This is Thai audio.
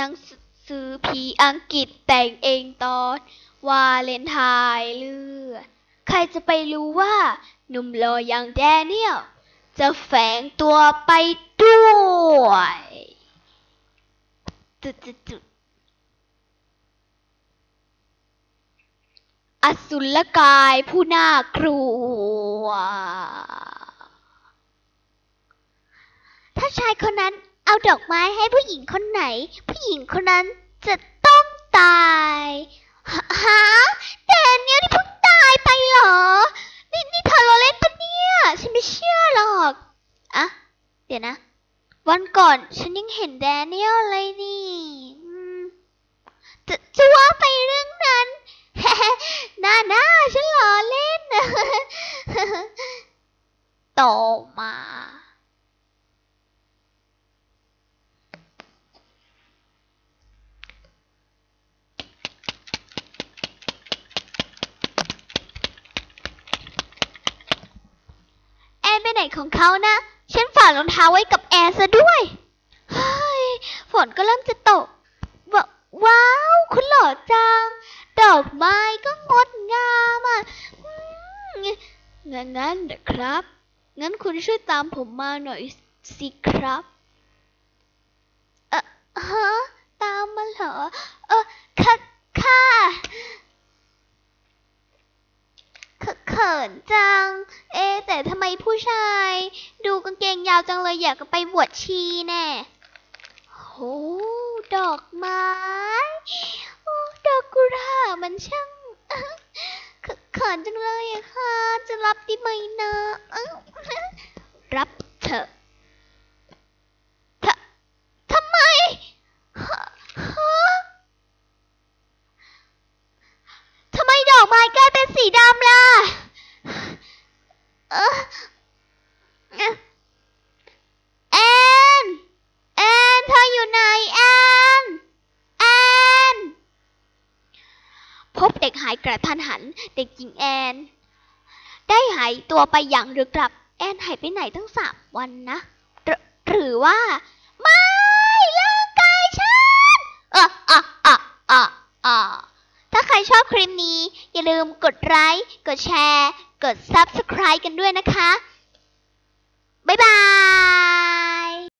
หนังสือผีอังกฤษแต่งเองตอนวาเลนไทน์เลือด ใครจะไปรู้ว่า หนุ่มหล่ออย่างแดเนียลจะแฝงตัวไปด้วยจุดจุดจุดอสุรกายผู้น่ากลัว ถ้าชายคนนั้น เอาดอกไม้ให้ผู้หญิงคนไหน ผู้หญิงคนนั้นจะต้องตายฮะฮะแดเนียลที่เพิ่งตายไปเหรอ นี่นี่เธอล้อเล่นปะเนี่ย ฉันไม่เชื่อหรอกอะเดี๋ยวนะ วันก่อนฉันยังเห็นแดเนียลเลยนี่จะจะว่าไปเรื่องนั้นน่าน่าฉันล้อเล่นต่อมา ไปไหนของเขานะ ฉันฝากรองเท้าไว้กับแอร์ซะด้วยเฮ้ยฝนก็เริ่มจะตกวว้าว คุณหล่อจัง ดอกไม้ก็งดงามอะงั้นงั้นเดี๋ยวครับ งั้นคุณช่วยตามผมมาหน่อยสิครับ เออฮะ ตามมาเหรอ เออค่ะค่ะเขเขินจัง เอ๊แต่ทำไมผู้ชาย ดูกางเกงยาวจังเลยอยากไปบวชชีแน่โอ้ดอกไม้โอ้ดอกกุหลาบมันช่างเขินจังเลยอะค่ะ จะรับดีไหมนะรับเถอะททำไมทำไมดอกไม้กลายเป็นสีดำล่ะ เออแอนแอนเธออยู่ไหนแอนแอน พบเด็กหายกระทันหัน เด็กหญิงแอน ได้หายตัวไปอย่างลึกลับ แอนหายไปไหนตั้งสามวันนะหรือหรือว่า ไม่ร่างกายฉันอะอะอะอะอะถ้าใครชอบคลิปนี้ อย่าลืมกดไลค์กดแชร์ กด Subscribe กันด้วยนะคะ บ๊ายบาย